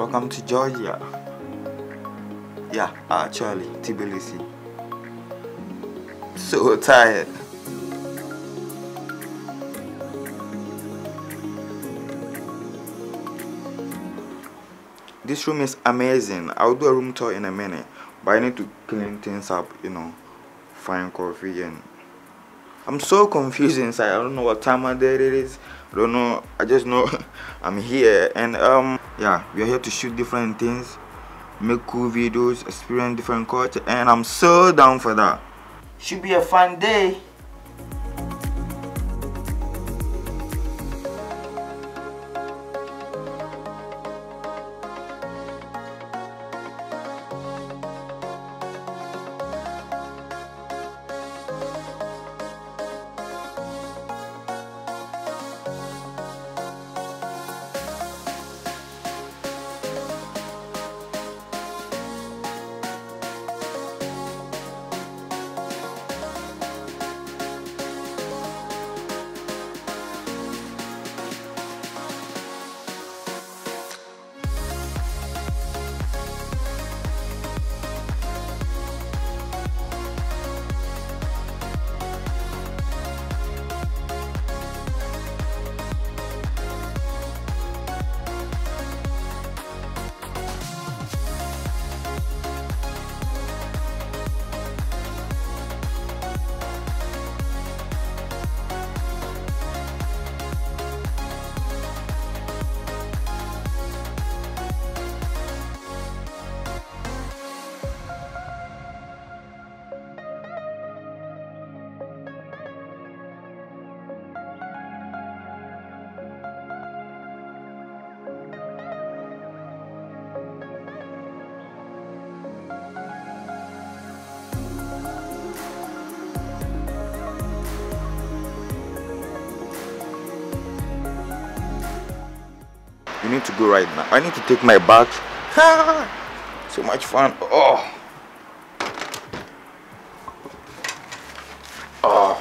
Welcome to Georgia. Yeah, actually, Tbilisi. So tired. This room is amazing. I'll do a room tour in a minute, but I need to clean things up, you know, find coffee and I'm so confused inside. I don't know what time of day it is. I don't know. I just know I'm here and um yeah, we are here to shoot different things, make cool videos, experience different culture, and I'm so down for that. Should be a fun day. You need to go right now. I need to take my bath. so much fun. Oh. Oh.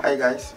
Hi guys.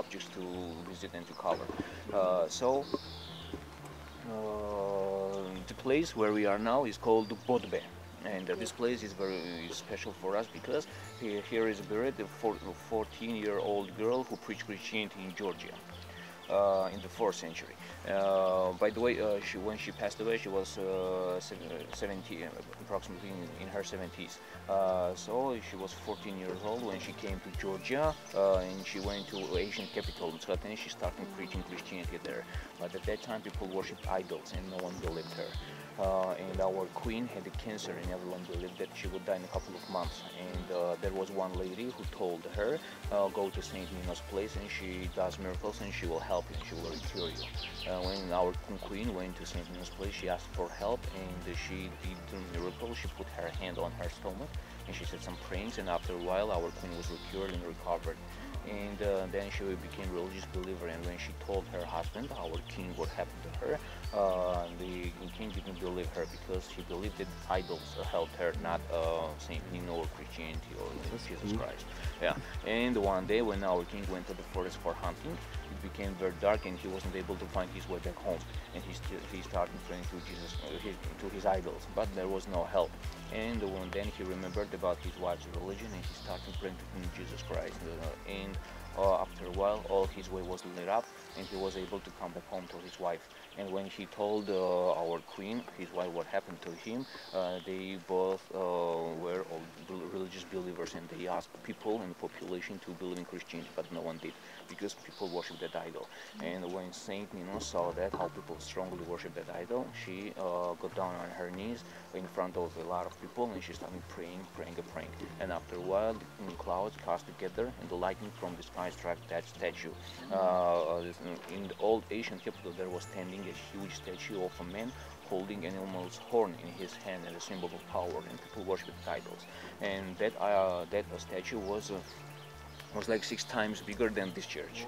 Objects to visit and to cover. Uh, so uh, the place where we are now is called Bodbe. And uh, this place is very special for us because here, is buried a 14-year-old girl who preached Christianity in Georgia in the 4th century. Uh, by the way, uh, she, when she passed away, she was uh, 70, approximately in, in her 70s. Uh, so she was 14 years old when she came to Georgia uh, and she went to Asian capital Mtskheta she started preaching Christianity there. But at that time people worshipped idols and no one believed her. Uh, and our queen had cancer and everyone believed that she would die in a couple of months and uh, there was one lady who told her uh, go to Saint Nino's place and she does miracles and she will help you and she will cure you. Uh, when our queen went to Saint Nino's place she asked for help and she did the miracle. She put her hand on her stomach and she said some prayings and after a while our queen was cured and recovered and uh, then she became religious believer and when she told her husband our king what happened to her uh, the king didn't believe her because he believed that idols helped her not uh, Saint Nino or Christianity or Jesus Christ. Yeah. And one day when our king went to the forest for hunting it became very dark and he wasn't able to find his way back home. And he, he started praying to Jesus uh, his, to his idols but there was no help. And then he remembered about his wife's religion and he started praying to Jesus Christ. Uh, and uh, after a while all his way was lit up and he was able to come back home to his wife. And when he told uh, our queen his wife what happened to him uh, they both uh, were religious believers and they asked people and population to believe in Christianity but no one did because people worship that idol. And when Saint Nino saw that how people strongly worship that idol she uh, got down on her knees in front of a lot of people and she started praying praying and praying. And after a while the clouds cast together and the lightning from the sky struck that statue uh, in the old ancient capital there was standing a huge statue of a man holding an animal's horn in his hand as a symbol of power and people worship idols. And that uh, that statue was uh, was like six times bigger than this church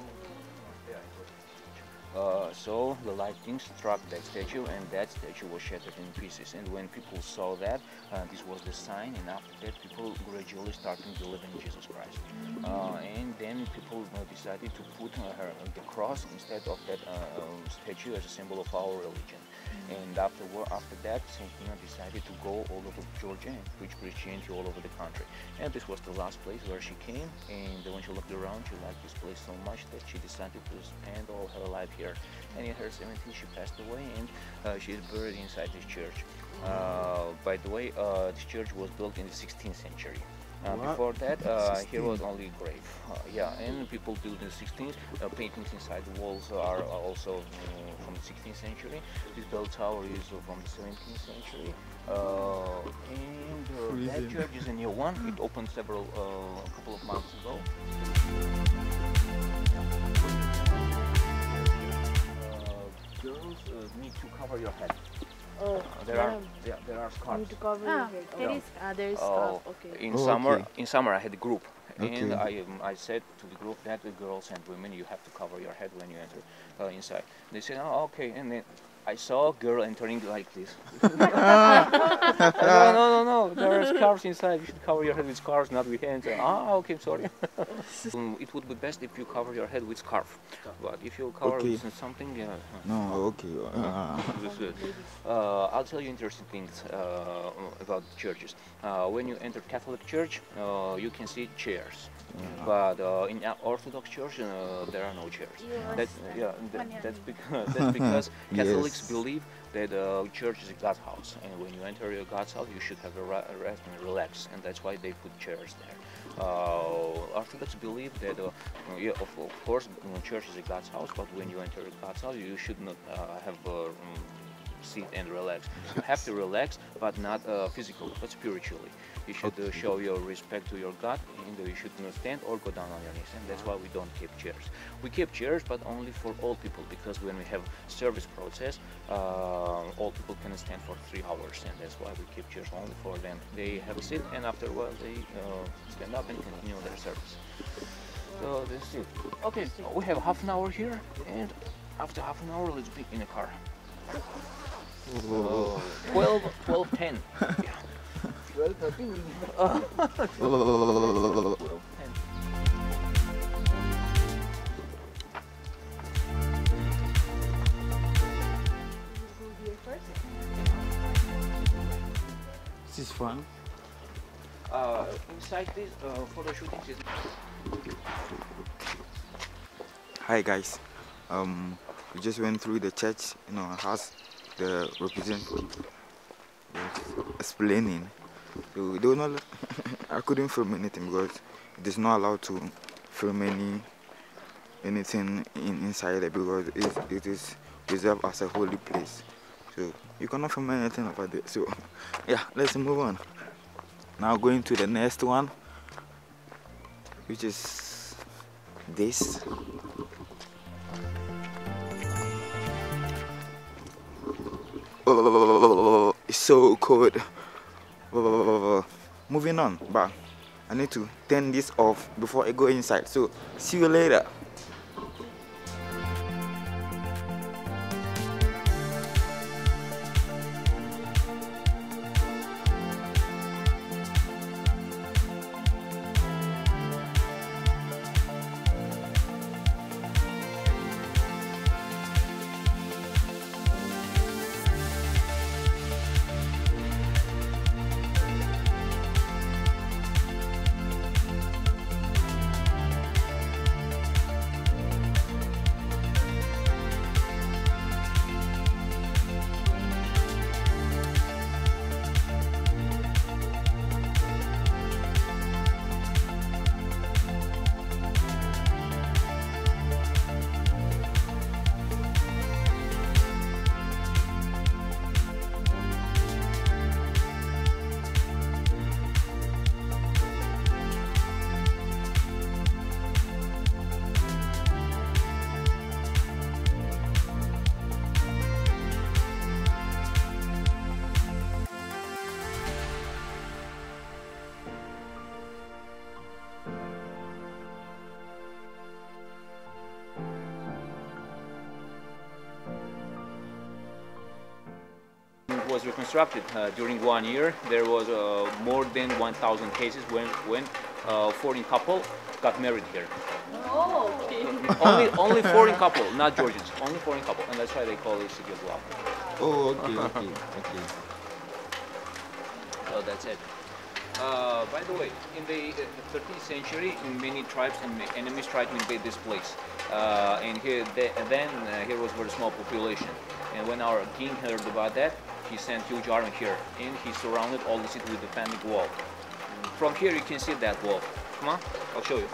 uh, so the lightning struck that statue and that statue was shattered in pieces and when people saw that uh, this was the sign and after that people gradually started believing in Jesus Christ uh, and then people decided to put uh, her, the cross instead of that uh, statue as a symbol of our religion and after after that, Saint Nino decided to go all over Georgia and preach Christianity all over the country. And this was the last place where she came. And when she looked around, she liked this place so much that she decided to spend all her life here. And in her 70s, she passed away, and uh, she is buried inside this church. Uh, by the way, uh, this church was built in the 16th century. Uh, before that, uh, here was only a grave. Uh, yeah, and people do the 16th. Uh, paintings inside the walls are also uh, from the 16th century. This bell tower is from the 17th century. Uh, and that church is a new one. It opened several, a couple of months ago. need to cover your head. Oh, there are yeah, there are scarves. need to cover ah, your head. There is uh, there is oh, scarf. Okay. In oh, summer, okay. in summer I had a group, okay. and I um, I said to the group that the girls and women you have to cover your head when you enter uh, inside. They said, oh, okay, and then I saw a girl entering like this. no, no, no, no, there are scarves inside. You should cover your head with scarves, not with hands. Ah, okay, sorry. um, it would be best if you cover your head with scarf. But if you cover okay. with something, yeah. No, okay. Uh. uh, I'll tell you interesting things uh, about churches. Uh, when you enter Catholic church, uh, you can see chairs. Yeah. But uh, in Orthodox Church, uh, there are no chairs. That, yeah, that, that's because, that's because Catholics yes. believe that uh, church is a God's house, and when you enter your God's house, you should have a rest and relax, and that's why they put chairs there. Uh, Orthodox believe that, uh, yeah, of, of, course, church is a God's house, but when you enter God's house, you should not uh, have um, sit and relax. You have to relax, but not uh, physically, but spiritually. You should uh, show your respect to your God, and you should stand or go down on your knees. And that's why we don't keep chairs. We keep chairs, but only for old people, because when we have service process, uh, old people can stand for three hours, and that's why we keep chairs only for them. They have a seat, and after a while they uh, stand up and continue their service. So that's it. Okay, we have half an hour here, and after half an hour, let's be in a car. Oh, 12, 12, 10. 12, 13. Oh. 12, 10. This is fun. Uh, inside this uh, photo shooting is. Hi guys. Um, we just went through the church. You know, has the representative was explaining. So they were not. I couldn't film anything because it is not allowed to film any anything in, inside it because it, it is reserved as a holy place. So you cannot film anything about there. So yeah, let's move on. Now going to the next one, which is this. It's so cold. Moving on, but I need to turn this off before I go inside. So see you later. Was reconstructed uh, during one year. There was uh, more than 1,000 cases when when uh, foreign couple got married here. Oh, okay. only only foreign couple, not Georgians. Only foreign couple, and that's why they call it city of love. Oh, okay, okay, okay. So that's it. Uh, by the way, in the uh, 13th century, many tribes and enemies tried to invade this place. Uh, and here, the- then uh, here was very small population. And when our king heard about that, he sent huge army here, and he surrounded all the city with a defending wall. From here, you can see that wall. Come on, I'll show you.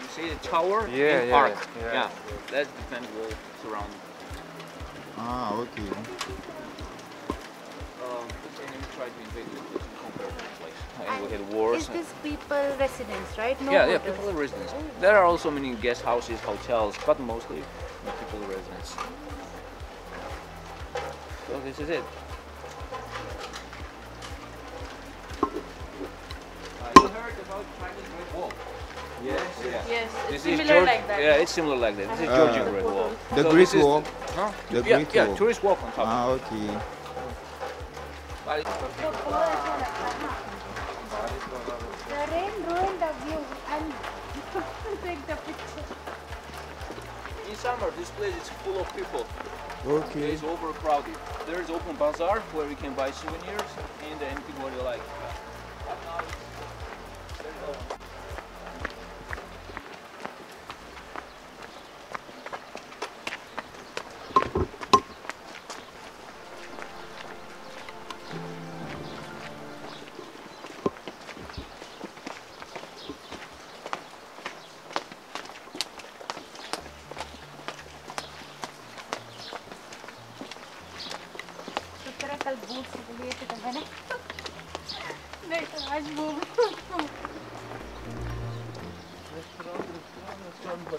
You see the tower Yeah, and yeah, arc. yeah. that's the defending wall surrounding. Ah, okay. Um, this enemy tried to invade this place and conquer this place. And we had wars. Is this people residence, right? No yeah, yeah, people residence. There are also many guest houses, hotels, but mostly people residence. So this is it. Uh, you heard about Chinese Great Wall? Yes. Yeah. Yes, it's This is similar Georg- like that. Yeah, it's similar like that. This is Uh, Georgian Great Wall. The So Great this is Wall. Huh? The yeah, Great yeah, Wall. tourist walk on top. Ah, okay. The rain ruined the view and take the picture. in summer, this place is full of people. Okay. It's overcrowded. There is open bazaar where you can buy souvenirs and anything what you like.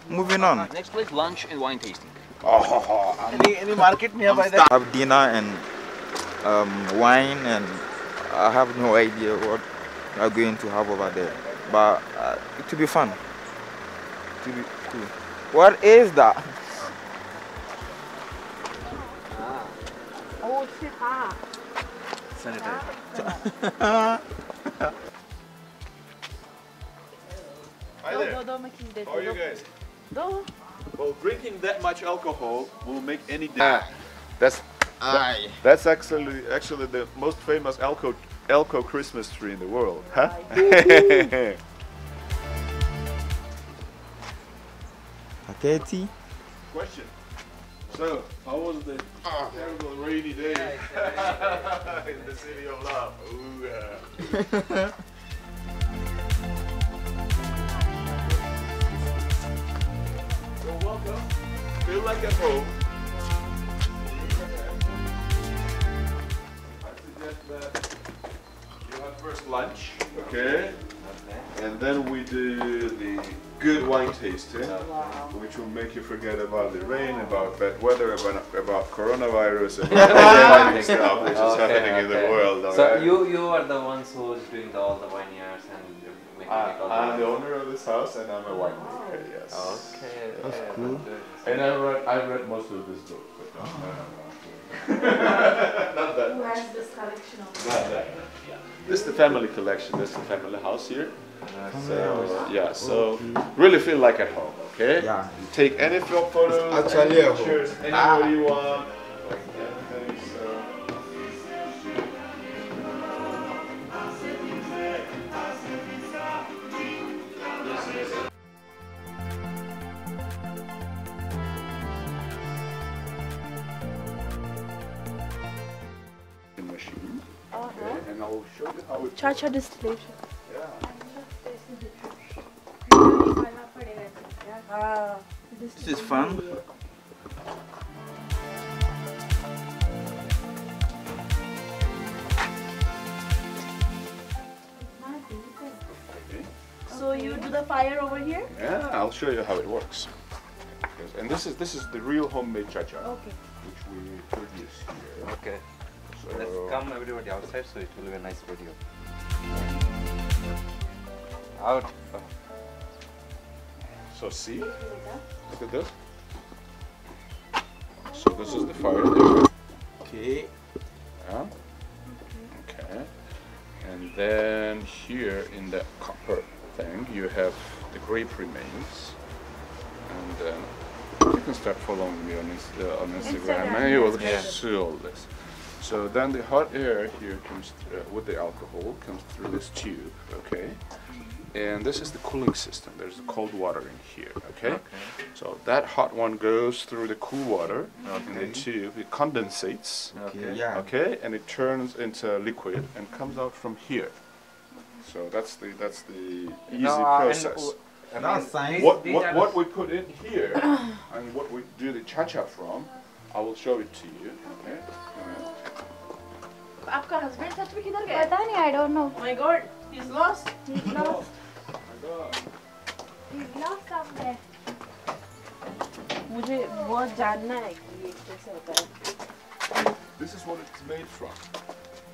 Moving on. Next place, lunch and wine tasting. Oh, any, any market nearby there? I have dinner and um, wine and I have no idea what I'm going to have over there. But uh, it will be fun. It will be cool. What is that? Ah. Oh, senator. Ah. Hi there. How are you guys? दो Well, drinking that much alcohol will make any Ah, difference. that's Aye. that's actually actually the most famous Elko Elko Christmas tree in the world, huh? Kakheti. Question. So, how was the terrible rainy day in the city of love? Ooh, yeah. Like at home. Good wine tasting, Wow. Eh? which will make you forget about the rain, about bad weather, about, about coronavirus, and about the stuff which is Okay, happening in the world. So alright? you you are the ones who's doing the, all the vineyards and making I, it all. I'm the owner of this house, and I'm a winemaker. Yes. Okay. That's okay, cool. good. And I read, I read most of this book, but no, no, no, no. not that. Who has this collection of Not that. Yeah. This is the family collection. This is the family house here. So yeah, so really feel like at home. Okay. Yeah. You take any pho- photos, Actually, any at pictures, ah. anywhere you want. Like anything. So. Machine. Okay, and I'll show you how it. Cha-cha distillation. This is fun. So you do the fire over here? Yeah, I'll show you how it works. Yes, And this is this is the real homemade cha-cha, Okay. which we produce here. Okay. So, Let's come everybody outside so it will be a nice video. Out. So see, look at this. So this is the fire. Okay. Yeah. Okay. And then here in the copper thing, you have the grape remains. And then you can start following me on, Inst- uh, on Instagram, Instagram, and you will yes. see all this. So then the hot air here comes th- uh, with the alcohol comes through this tube, okay? And this is the cooling system. There's the cold water in here, okay? So that hot one goes through the cool water in the Okay. tube. It condensates, Okay. Yeah. okay, and it turns into liquid and comes out from here. So that's the that's the easy No, uh, and process. w- I That's mean, science. these- what these what, are what we put in here and what we do the cha-cha from, I will show it to you. Okay. Uh, आपका husband सच में किधर गया? पता नहीं I don't know Oh my god, he's lost. he's lost oh मुझे बहुत जानना है कि ये कैसे होता है. This is what it's made from.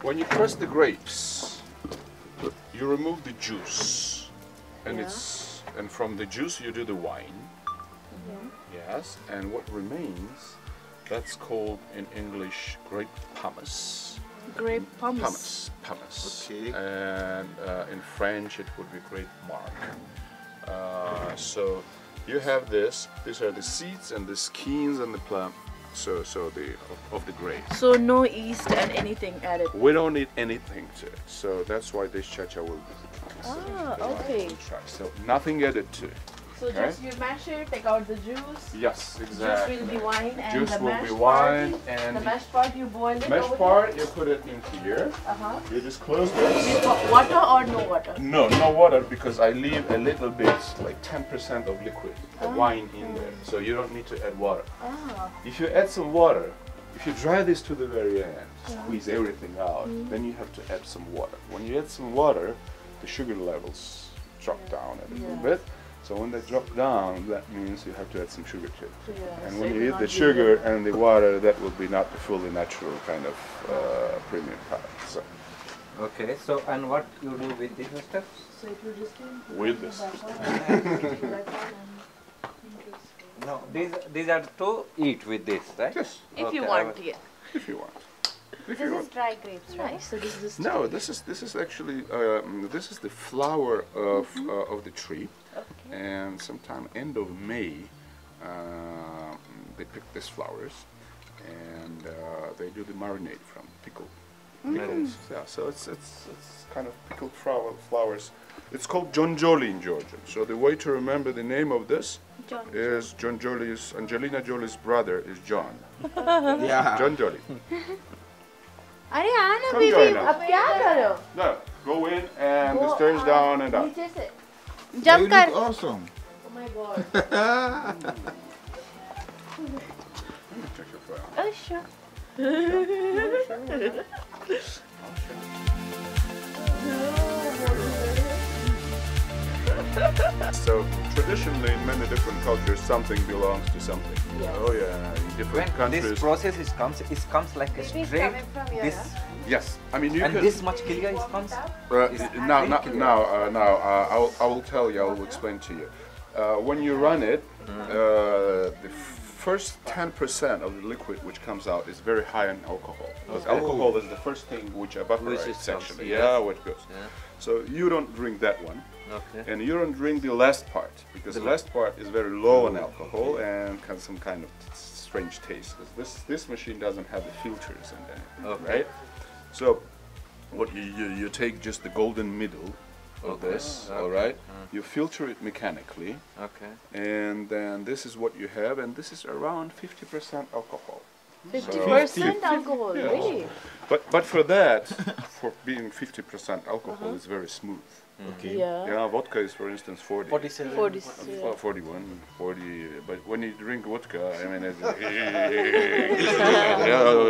When you press the grapes, you remove the juice, and yeah. it's and from the juice you do the wine. Yeah. Yes, and what remains, that's called in English grape pomace. Grape pomace. Pomace, pomace. Okay. And uh, in French it would be grape marc. Uh, so you have this. These are the seeds and the skins and the plum. So so the of, of the grape. So no yeast and anything added. We don't need anything to it, so that's why this cha-cha will be. Ah, okay. So nothing added to it. So Okay. just you mash it, take out the juice. Yes, exactly. Juice will be wine and Juice the will mashed be wine part, and the mashed part you boil it Mesh part, you put it in here. Uh huh. You just close this. Water or no water? No, no water because I leave a little bit, like 10% of liquid, the wine in there. So you don't need to add water. Ah. If you add some water, if you dry this to the very end, squeeze everything out, then you have to add some water. When you add some water, the sugar levels drop down a little Yeah. bit. So when they drop down, that means you have to add some sugar too. Yeah, And so when you will eat the sugar bitter. and the water, that will be not the fully natural kind of uh, premium product. So Okay. So and what you do with these stuff? So it will just be with this. No, these these are to eat with this, right? Yes, If you Okay, I want, yeah. if you want. If this is dry grapes right So this is No, this is this is actually um, this is the flower of uh, of the tree, and sometime end of May, uh, they pick these flowers, and uh, they do the marinade from pickle. Pickles. Yeah, so it's it's it's kind of pickled flower flowers. It's called John Jolie in Georgia. So the way to remember the name of this John. is John Jolie's Angelina Jolie's brother is John. Yeah. John Jolie. अरे हाँ ना Come बीबी join us. अब क्या कर रहे हो? No, go in and the Go, stairs uh, down and up. नीचे से. Jump oh, awesome. Oh my god. oh sure. Sure. Sure so traditionally, in many different cultures, something belongs to something. Oh yeah, in different When countries. this process is comes, it comes like a It is straight. coming from here, This yes, I mean you and can. this much kilga is comes. Uh, is now, now, very now, uh, now uh, I, will, I will tell you, I will explain to you. Uh, when you run it, Mm. uh, the first 10% of the liquid which comes out is very high in alcohol. Because oh. alcohol is the first thing which evaporates, Which comes, actually. yes. Yeah, what goes. Yeah. So you don't drink that one. Okay. And you don't drink the last part because the last part is very low in oh, alcohol and has some kind of strange taste. 'Cause This this machine doesn't have the filters in there, Okay. right? So what you, you you take just the golden middle of Okay, this, okay. all right? Uh-huh. You filter it mechanically, Okay. and then this is what you have, and this is around 50% alcohol. 50% alcohol, Yes. really? But but for that, for being 50% alcohol, uh-huh. it's very smooth. Mm-hmm. Okay. Yeah. Yeah, vodka is for instance 40. 47. 40, Well, 41, 40, but when you drink vodka, I mean, it's,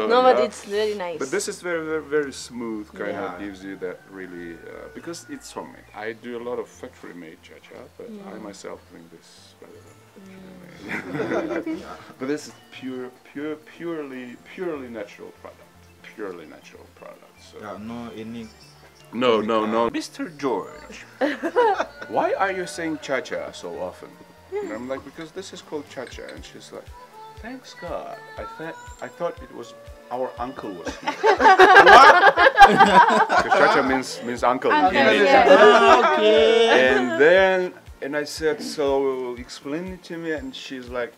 No, but it's very nice. But this is very, very, very smooth, kind Yeah. of gives you that really, uh, because it's homemade. I do a lot of factory made cha-cha, but I mm. myself drink this rather than mm. factory made. but this is pure, pure, purely, purely natural product. Purely natural product. So. Yeah, no any. No, no, no. Mr. George, why are you saying cha-cha so often? And I'm like, because this is called cha-cha. And she's like, thanks God. I thought I thought it was our uncle was here. what? Because cha-cha means means uncle in Uncle, Indian. yeah. Ah, and then, and I said, so explain it to me. And she's like,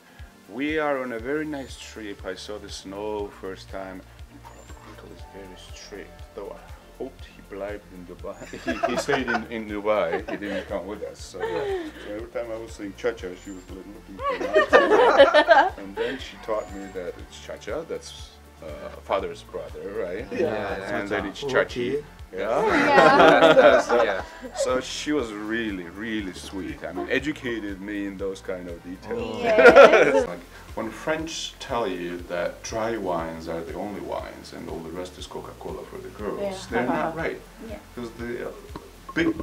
we are on a very nice trip. I saw the snow first time. And uncle is very strict, though I hoped he in Dubai. he, he stayed in, in Dubai. He didn't come with us. So, so every time I was saying cha-cha, she was looking for me. and then she taught me that it's cha-cha. That's uh, father's brother, right? Yeah, And then it's Okay. chachi. Yeah. so, Yeah. so she was really, really sweet. I mean, educated me in those kind of details. It's like when French tell you that dry wines are the only wines and all the rest is Coca-Cola for the girls, Yeah. they're not right. Yeah. Because the uh, big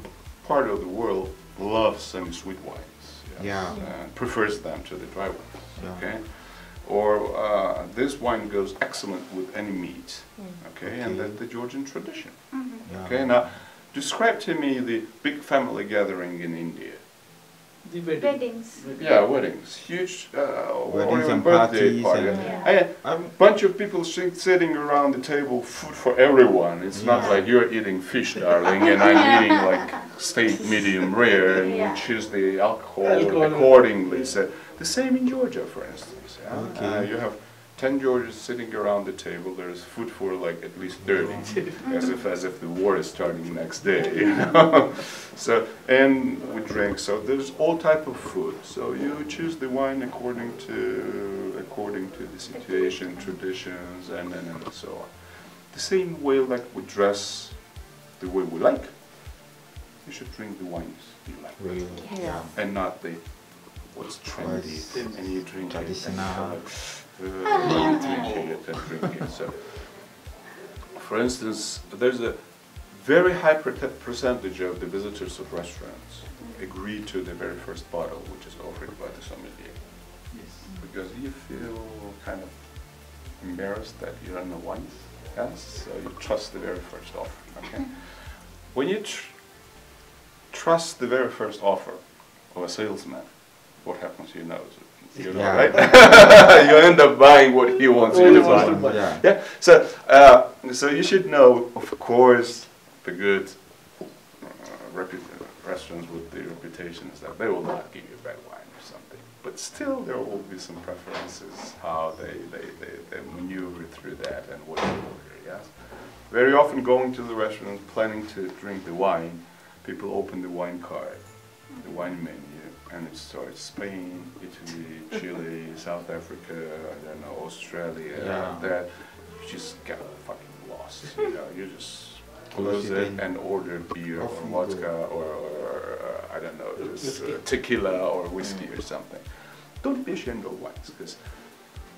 part of the world loves semi-sweet wines. Yeah. And prefers them to the dry ones. Yeah. Okay. Or uh, this wine goes excellent with any meat. Okay. And that's the Georgian tradition. Yeah. Okay. Now, describe to me the big family gathering in India. The Weddings. Yeah, weddings, huge, uh, Weddings even and birthday parties party. and- Yeah. And I'm, bunch of people sitting around the table, food for everyone. It's not like you're eating fish, darling, and I'm eating like steak medium rare, and Yeah. we choose the alcohol, accordingly. So the same in Georgia, for instance. Yeah? Okay. Uh, you have ten Georgians sitting around the table. There's food for like at least thirty, as if as if the war is starting next day. You know? so and we drink. So there's all type of food. So you choose the wine according to according to the situation, traditions, and and, and so on. The same way like we dress, the way we like. You should drink the wines you like, really, yeah. and not the what's trendy, What's and you drink traditional. it. Uh, drink it and drink it. So, for instance, there's a very high percentage of the visitors of restaurants agree to the very first bottle which is offered by the sommelier. Yes. Because you feel kind of embarrassed that you don't know wines. Yes, so you trust the very first offer. Okay. when you tr- trust the very first offer of a salesman, what happens? You know, you know, Yeah. right? you end up buying what he wants you to buy. Yeah. Yeah. So, uh, so you should know, of course, the good uh, repu- restaurants with the reputation is that they will not give you bad wine or something. But still, there will be some preferences how they, they, they, they maneuver through that and what you order. Yes. Very often, going to the restaurant planning to drink the wine, people open the wine card, the wine menu, and it starts Spain, Italy, Chile, South Africa, I don't know, Australia, Yeah. that you just get fucking lost. You know, you just close it and order beer or vodka or, or uh, I don't know, just, uh, tequila or whiskey or something. Don't be ashamed of wines, because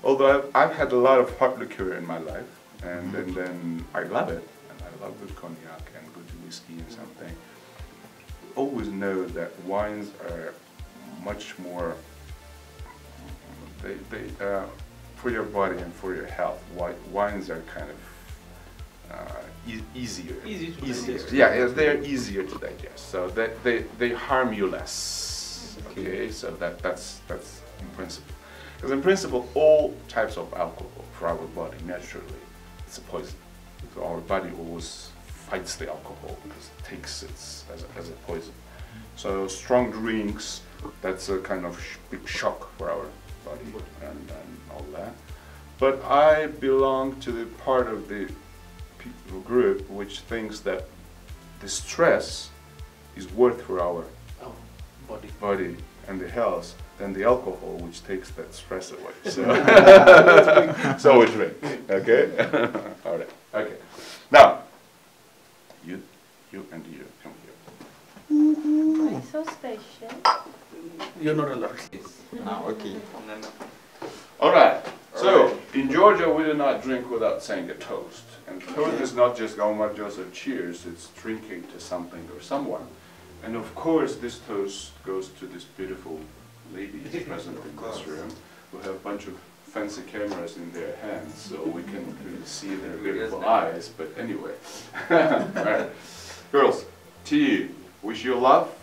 although I've, I've had a lot of hard liquor in my life, and, Mhm. and then I love it, and I love good cognac and good whiskey and something. always know that wines are much more they, they uh, for your body and for your health. Wines are kind of uh, e- easier. Easy to easier. digest. Yeah, they're easier to digest. So that they, they harm you less. Okay, so that that's that's in principle. Because in principle, all types of alcohol for our body naturally, it's a poison. So our body always fights the alcohol because it takes it as a, as a poison. So strong drinks, that's a kind of sh- big shock for our body and, and all that. But I belong to the part of the people group which thinks that the stress is worth for our Oh, body. body and the health than the alcohol which takes that stress away. So, so we drink. Okay? all right. Okay. Now, you, you and you come here. Mm-hmm. Why so special? You're not allowed. Ah, okay. No, no. All right. So Alright. in Georgia, we do not drink without saying a toast. And toast is not just oh my Joseph cheers; it's drinking to something or someone. And of course, this toast goes to this beautiful ladies present in this room who have a bunch of fancy cameras in their hands, so we can really see their beautiful eyes. But anyway, All right. girls, to you, wish you love,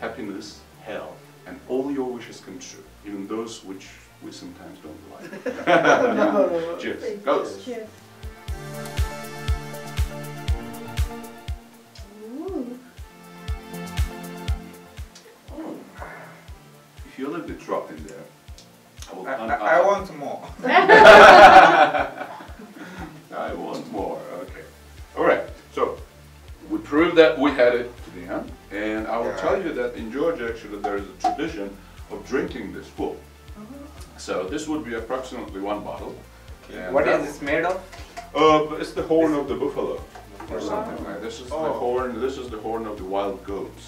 happiness, health, and all your wishes come true, even those which we sometimes don't like. Cheers. Goes. Cheers. This would be approximately one bottle. And What is this made of? Uh, it's the horn of the buffalo, or something like. This is the Oh. horn. This is the horn of the wild goats.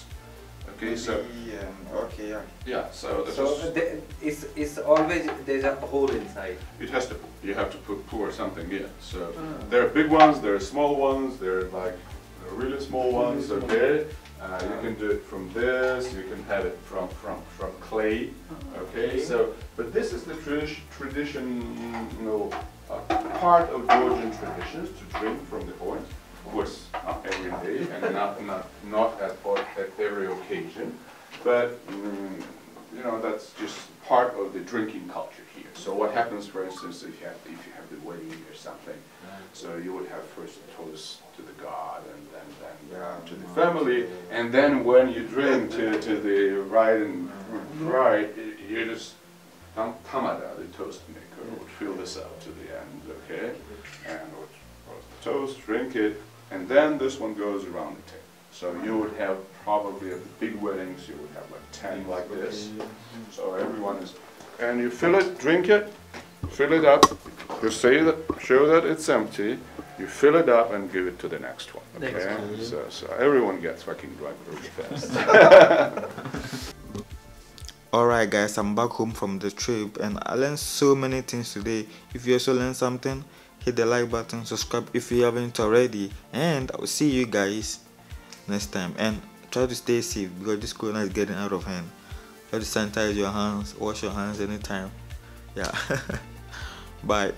Okay, so um, okay, yeah. yeah, so this So is, the- it's, it's always there's a hole inside. it has to. You have to put pour something in. So there are big ones, there are small ones, there are like really small ones. Okay, uh, you can do it from this. You can have it from from from clay. Okay, so but this is the tradition traditional uh, part of Georgian traditions to drink from the horn. Of course, not every day and not not not at at every occasion, but mm, you know that's just part of the drinking culture. So what happens, for instance, if you have if you have the wedding or something, so you would have first a toast to the god and then then Yeah. to the family, and then when you drink to to the bride and bride, you just tam- tamada, the toast maker, would fill this up to the end, okay, and would would toast, drink it, and then this one goes around the table. So you would have probably at the big weddings, you would have like ten like this. So everyone is, and you fill it, drink it, fill it up. You say that, show that it's empty. You fill it up and give it to the next one. Okay. So so everyone gets fucking drunk really fast. Alright guys, I'm back home from the trip and I learned so many things today. If you also learned something, hit the like button, subscribe if you haven't already, and I will see you guys next time. And try to stay safe because this corona is getting out of hand. Try to sanitize your hands, wash your hands anytime. Yeah. Bye.